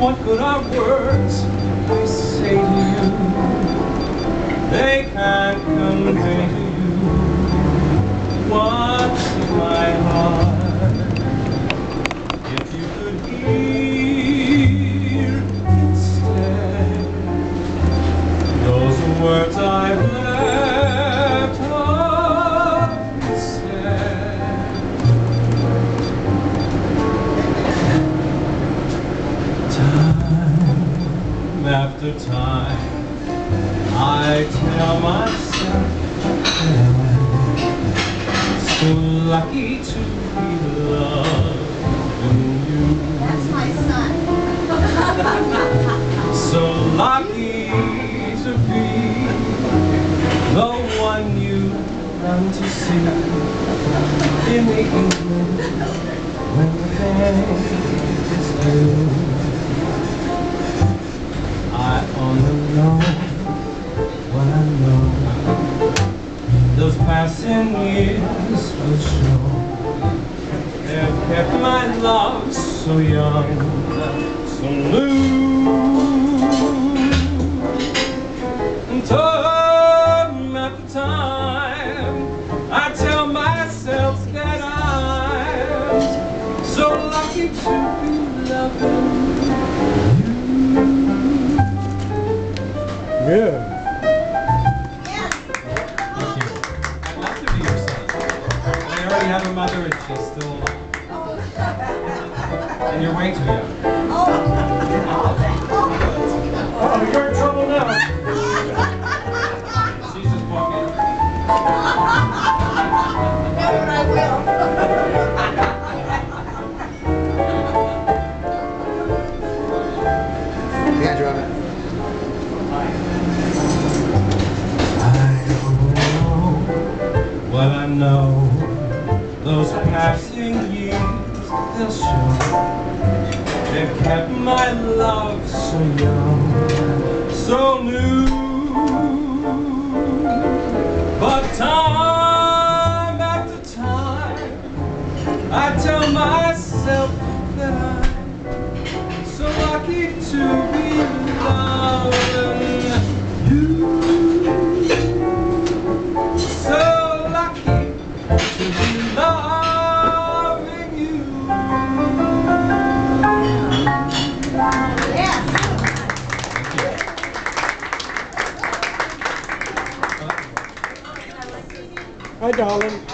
what good are words? they say to you, they can't convey. After time I tell myself I'm so lucky to be loving you That's my son. So lucky to be the one you run to see in the evening Those passing years will show. They've kept my love so young, so new. And time after time, I tell myself that I'm so lucky to be loving you. Good. Have a mother and she's still alive. And you're way too young. Oh. Oh, you're in trouble now. She's just walking. Never I will. Yeah, drop it. I don't know what I know. Those passing years, they'll show. They've kept my love so young, so new. But time after time, I tell myself that I'm so lucky to be Hi, darling.